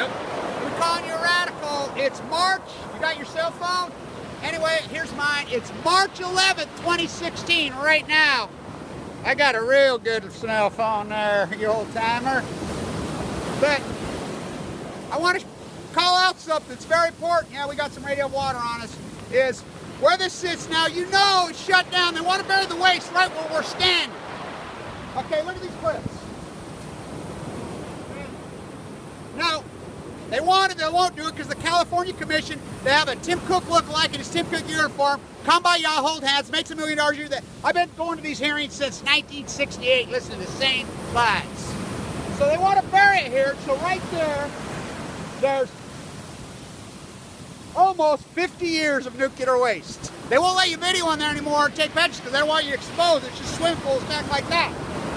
Yep. We're calling you a radical. It's March. You got your cell phone? Anyway, here's mine. It's March 11th, 2016, right now. I got a real good cell phone there, you old timer. But I want to call out something that's very important. Yeah, we got some radio water on us. Is where this sits now, you know it's shut down. They want to bury the waste right where we're standing. Okay, look at these clips. Now, they want it, they won't do it because the California Commission, they have a Tim Cook look-alike in his Tim Cook uniform, come by y'all, hold hands, makes a million dollars a year. I've been going to these hearings since 1968, listening to the same lies. So they want to bury it here. So right there, there's almost 50 years of nuclear waste. They won't let you video on there anymore or take pictures because they don't want you exposed. It's just swim pools back like that.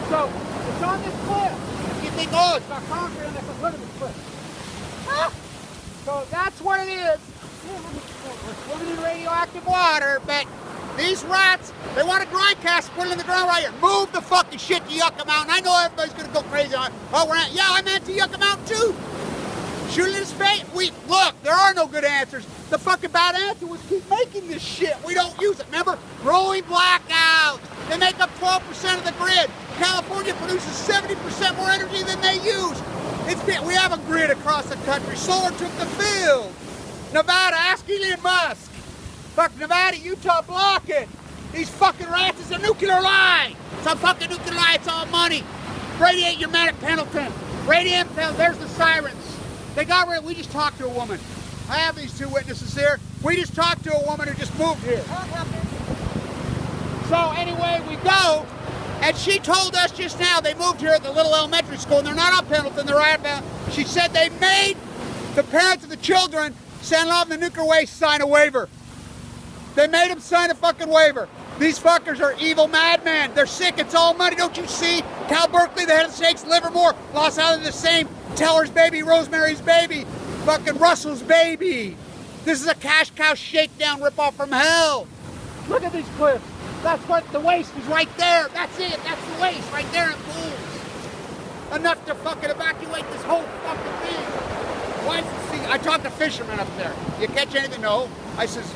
So it's on this cliff. You think, oh, it's not concrete on this cliff. So that's what it is. We're swimming in radioactive water, but these rats, they want a dry cask, put it in the ground right here. Move the fucking shit to Yucca Mountain. I know everybody's gonna go crazy on it. Oh, we're at, yeah, I'm to Yucca Mountain too. Shoot it in his face. We look, there are no good answers. The fucking bad answer was keep making this shit. We don't use it. Remember? Rolling blackouts. They make up 12% of the grid. California produces 70% more energy than they use. It's been, we have a grid across the country. Solar took the field. Nevada, ask Elon Musk. Fuck Nevada, Utah, block it. These fucking rats is a nuclear lie. It's a fucking nuclear lie. It's all money. Radiate your man at Pendleton. Radiate Pendleton. There's the sirens. They got rid. We just talked to a woman. I have these two witnesses here. We just talked to a woman who just moved here. So anyway, we go, and she told us just now they moved here at the little elementary school, and they're not on Pendleton. They're right about. She said they made the parents of the children send off the nuclear waste sign a waiver. They made them sign a fucking waiver. These fuckers are evil madmen. They're sick. It's all money. Don't you see? Cal Berkeley, the head of the snakes, Livermore, Los Alamos, the same. Teller's baby, Rosemary's baby, fucking Russell's baby. This is a cash cow shakedown ripoff from hell. Look at these cliffs. That's what the waste is right there. That's it. That's the waste right there in pools. Enough to fucking evacuate this whole fucking thing. Why is it see? I talked to fishermen up there. You catch anything? No. I says,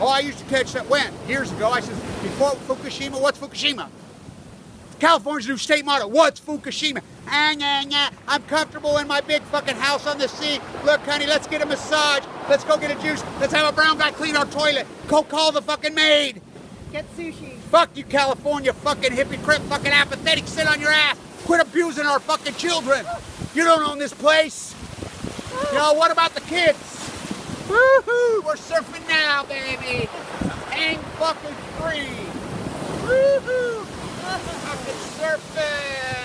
oh, I used to catch that when? Years ago. I says, before Fukushima, what's Fukushima? California's new state motto, what's Fukushima? Ah, nah, nah. I'm comfortable in my big fucking house on the sea. Look, honey, let's get a massage. Let's go get a juice. Let's have a brown guy clean our toilet. Go call the fucking maid. Get sushi. Fuck you, California, fucking hypocrite, fucking apathetic, sit on your ass. Quit abusing our fucking children. You don't own this place. You know, what about the kids? Woohoo! We're surfing now, baby. Hang fucking free. Woohoo! Fucking surfing.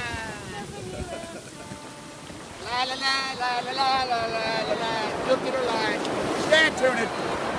La la la la la la la la la la. Look line. Stand tuned.